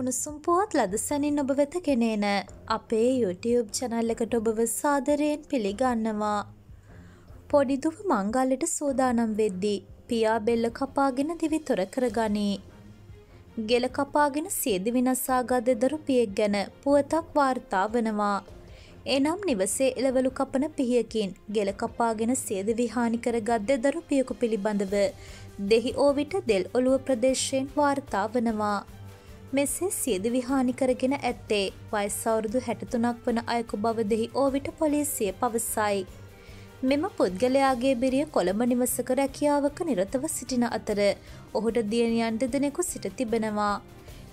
උණුසුම් පුවත් ලදසැනින් ඔබ වෙත ගෙනේන අපේ YouTube චැනල් එකට ඔබව සාදරයෙන් පිළිගන්නවා. පොඩිදුව මංගල්ලට සූදානම් වෙද්දී පියා බෙල්ල කපාගෙන දිවි තොර කරගනී. ගෙල කපාගෙන සියදි විනස්සාගත් දෙදරු පියෙක් ගැන පුවතක් වාර්තා වනවා. එනම් නිවසේ එළවලු කපන පිහියකින් ගෙල කපාගෙන සියද විහානි කරගත් දෙදරු පියකු පිළිබඳව දෙහි ඕවිට දෙල් ඔළුව ප්‍රදේශයෙන් වාර්තා වනවා. මෙසේ සියදු විහානි කරගෙන ඇත්තේ වයස් අවුරුදු හැටතුනක් වන අයකු බව දෙහි ඕවිට පොලිසිය පවසයි. මෙම පුද්ගලයාගේ බිරිය කොළඹ නිවසක රැකියාවක නිරතව සිටින අතර ඔහුට දියණියන් දෙදෙනෙකු සිට තිබෙනවා.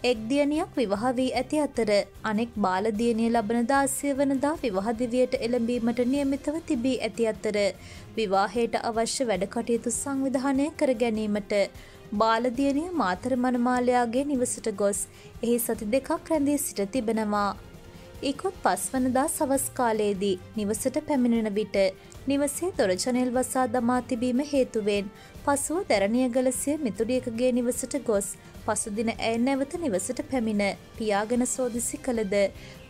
එක් දියණියක් විවාහ වී ඇති අතර අනෙක් බාල දියණිය ලබන දාසය වනදා විවාහ දිවියට එළඹීමට නියමිතව තිබී ඇති අතර විවාහයට අවශ්‍ය වැඩ කටයුතු සංවිධානය කර ගැනීමට බාලදියණිය මාතර මනමාලයාගේ නිවසට ගොස් එහි සති දෙකක් රැඳී සිට තිබෙනවා. ඉකුත් පස්වනදා සවස් කාලයේදී නිවසට පැමිණෙන විට නිවසේ දොරජනෙල් වසා දමා තිබීම හේතුවෙන් පසුව දැරණියගලසිය මිතුරියකගේ නිවසට ගොස් පසුදින ඇය නැවත නිවසට පැමිණ පියාගෙන සෝදිසි කළද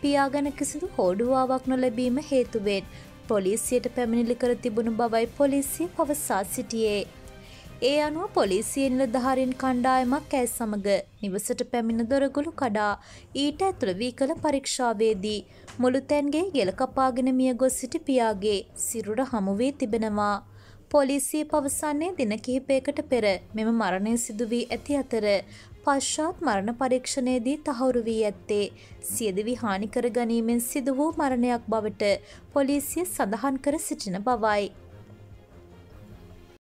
පියාගැන කිසිදු හෝඩුවාවක් නොලැබීම හේතුවෙන් පොලිසියට පැමිණිලි කර තිබුණු බවයි පොලිසිය පවසා සිටියේ. ඒ අනුව පොලිසිය නිලධාරීන් කණ්ඩායමක් ඇය සමග නිවසට පැමිණ දොරගොළු කඩා ඊට ඇතුළ වී කළ පරීක්ෂාවේදී මුළුතැන්ගේ ගෙල කපාගෙන මිය ගොස් සිටි පියාගේ සිරුර හමු වී තිබෙනවා. පොලිසිය පවසන්නේ දින කිහිපයකට පෙර මෙම මරණය සිදු වී ඇති අතර පශ්චාත් මරණ පරීක්ෂණයේදී තහවුරු වී ඇත්තේ සියදිවි හානි කර ගැනීමෙන් සිදු වූ මරණයක් බවට පොලිසිය සඳහන් කර සිටින බවයි.